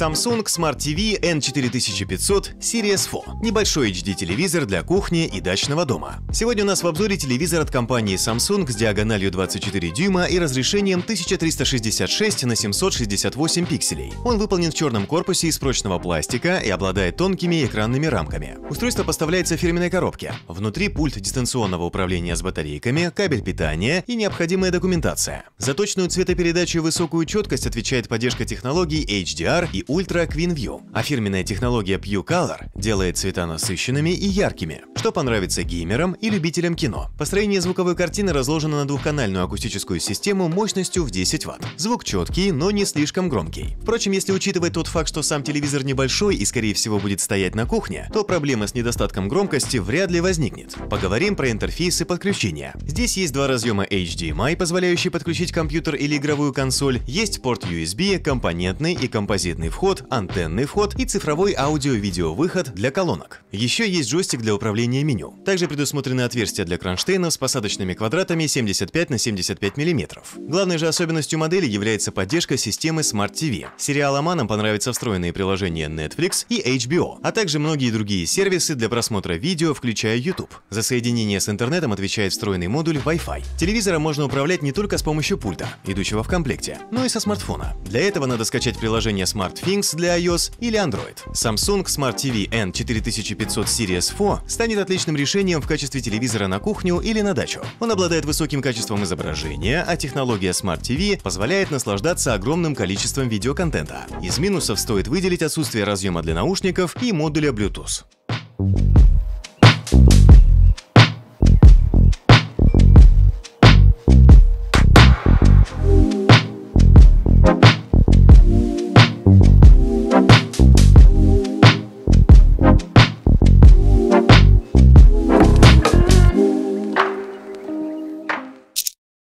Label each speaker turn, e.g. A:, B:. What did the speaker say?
A: Samsung Smart TV N4500 Series 4. Небольшой HD-телевизор для кухни и дачного дома. Сегодня у нас в обзоре телевизор от компании Samsung с диагональю 24 дюйма и разрешением 1366 на 768 пикселей. Он выполнен в черном корпусе из прочного пластика и обладает тонкими экранными рамками. Устройство поставляется в фирменной коробке. Внутри пульт дистанционного управления с батарейками, кабель питания и необходимая документация. За точную цветопередачу и высокую четкость отвечает поддержка технологий HDR и Ultra Queen View, а фирменная технология Pew Color делает цвета насыщенными и яркими, что понравится геймерам и любителям кино. Построение звуковой картины разложено на двухканальную акустическую систему мощностью в 10 Вт. Звук четкий, но не слишком громкий. Впрочем, если учитывать тот факт, что сам телевизор небольшой и скорее всего будет стоять на кухне, то проблема с недостатком громкости вряд ли возникнет. Поговорим про интерфейсы подключения. Здесь есть два разъема HDMI, позволяющие подключить компьютер или игровую консоль, есть порт USB, компонентный и композитный вход, антенный вход и цифровой аудио-видео-выход для колонок. Еще есть джойстик для управления меню. Также предусмотрены отверстия для кронштейнов с посадочными квадратами 75 на 75 мм. Главной же особенностью модели является поддержка системы Smart TV. Сериаломанам понравятся встроенные приложения Netflix и HBO, а также многие другие сервисы для просмотра видео, включая YouTube. За соединение с интернетом отвечает встроенный модуль Wi-Fi. Телевизором можно управлять не только с помощью пульта, идущего в комплекте, но и со смартфона. Для этого надо скачать приложение SmartThings для iOS или Android. Samsung Smart TV N4500 Series 4 станет отличным решением в качестве телевизора на кухню или на дачу. Он обладает высоким качеством изображения, а технология Smart TV позволяет наслаждаться огромным количеством видеоконтента. Из минусов стоит выделить отсутствие разъема для наушников и модуля Bluetooth.